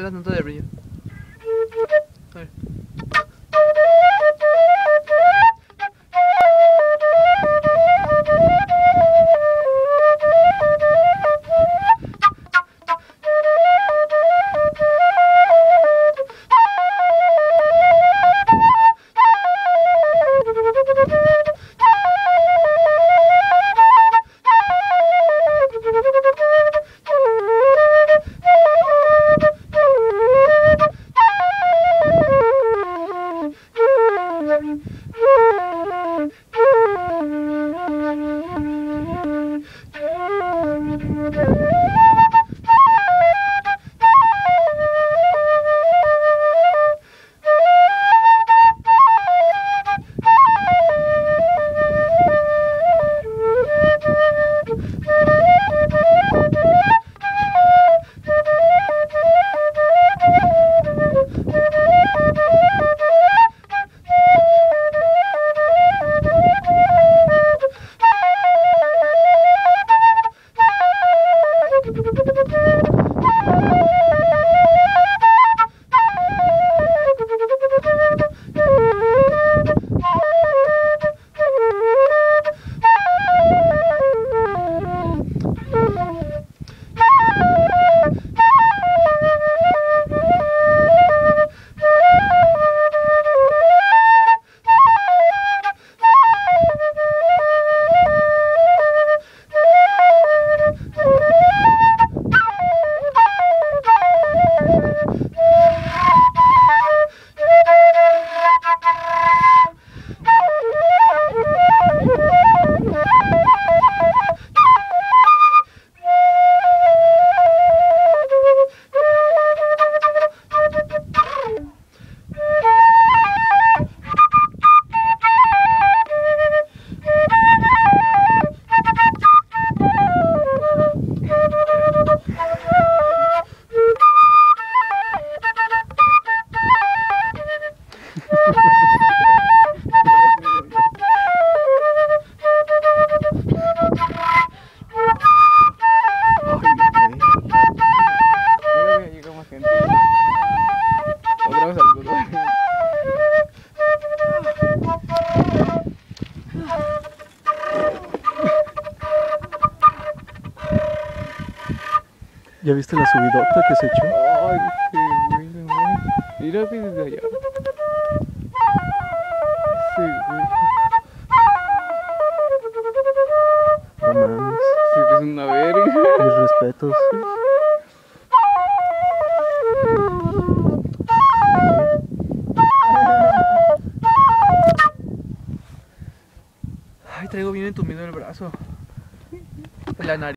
balas tanto de brillo. ¿Ya viste la subidota que se echó? Ay, qué bueno, güey. Mira desde allá. Sí, güey. No mames. Sí, que es una verga. Mis respetos. Traigo bien entumido el brazo. La nariz.